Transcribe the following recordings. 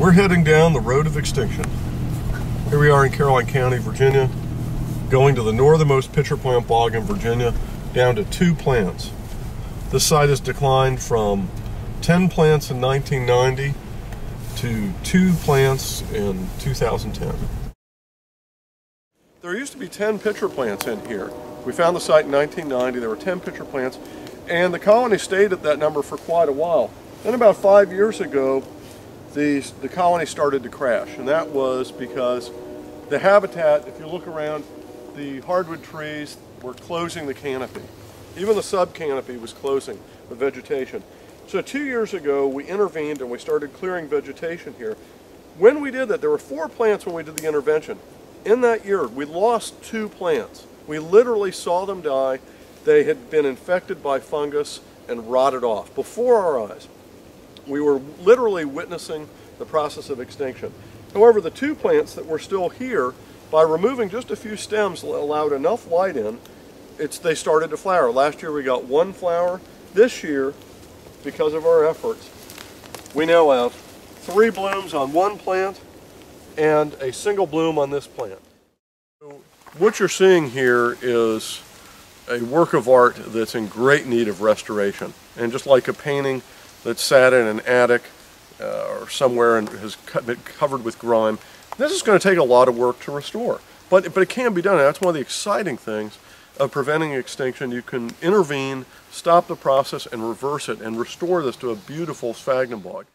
We're heading down the road of extinction. Here we are in Caroline County, Virginia, going to the northernmost pitcher plant bog in Virginia, down to two plants. This site has declined from 10 plants in 1990 to two plants in 2010. There used to be 10 pitcher plants in here. We found the site in 1990. There were 10 pitcher plants, and the colony stayed at that number for quite a while. Then about five years ago, the, the colony started to crash, and that was because the habitat, if you look around, the hardwood trees were closing the canopy. Even the sub-canopy was closing with vegetation. So two years ago, we intervened and we started clearing vegetation here. When we did that, there were four plants when we did the intervention. In that year, we lost two plants. We literally saw them die. They had been infected by fungus and rotted off before our eyes. We were literally witnessing the process of extinction. However, the two plants that were still here, by removing just a few stems, allowed enough light in, it's, they started to flower. Last year we got one flower. This year, because of our efforts, we now have three blooms on one plant and a single bloom on this plant. So what you're seeing here is a work of art that's in great need of restoration. And just like a painting that's sat in an attic uh, or somewhere and has been covered with grime, this is going to take a lot of work to restore. But, but it can be done. That's one of the exciting things of preventing extinction. You can intervene, stop the process, and reverse it and restore this to a beautiful sphagnum bog.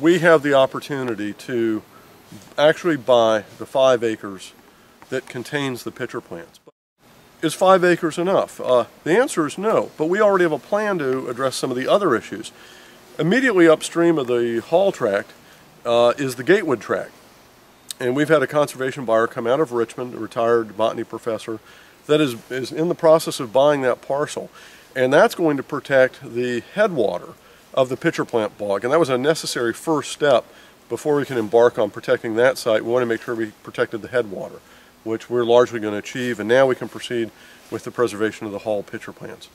We have the opportunity to actually buy the five acres that contains the pitcher plants. Is five acres enough? Uh, the answer is no, but we already have a plan to address some of the other issues. Immediately upstream of the Hall tract uh, is the Gatewood tract. And we've had a conservation buyer come out of Richmond, a retired botany professor, that is, is in the process of buying that parcel. And that's going to protect the headwater of the pitcher plant bog. And that was a necessary first step before we can embark on protecting that site. We want to make sure we protected the headwater, which we're largely going to achieve. And now we can proceed with the preservation of the Hall pitcher plants.